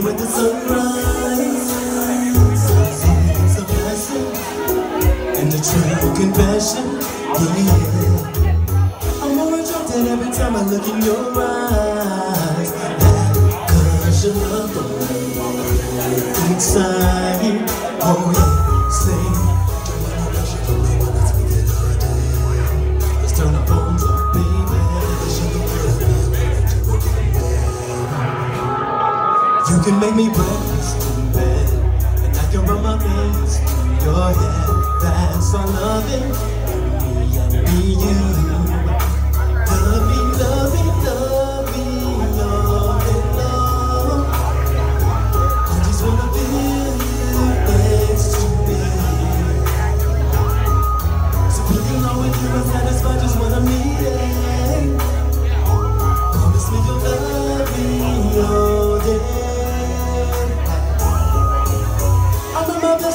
with the sunrise. And a true confession. Yeah, I'm more attracted every time I look in your eyes. That cause you love the inside. Oh yeah, You can make me breakfast in bed, and I can run my fingers through your hair. That's our loving, me and me, you.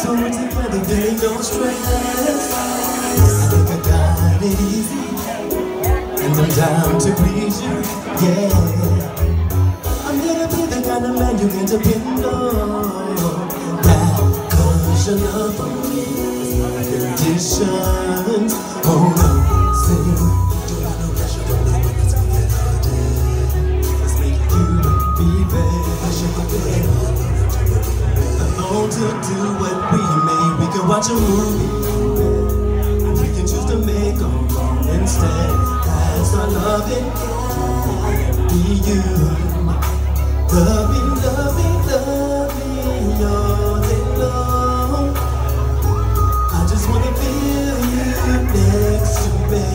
Ain't no stress. I think I got it easy, and I'm down to please you, yeah. I'm here to be the kind of man you can depend on. That cause you love conditions. Oh no, To do what we may. We can watch a movie. We can choose to make a wrong instead. That's our loving. Be you. Me, love me all day long. I just wanna feel you next to me.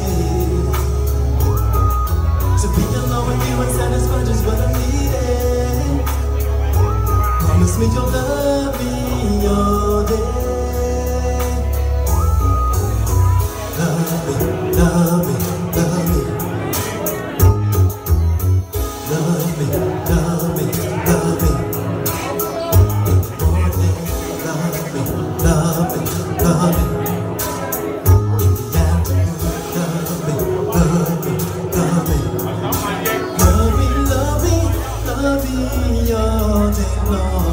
To be alone with you and satisfy just what I'm needing. Promise me you'll love me.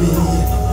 me.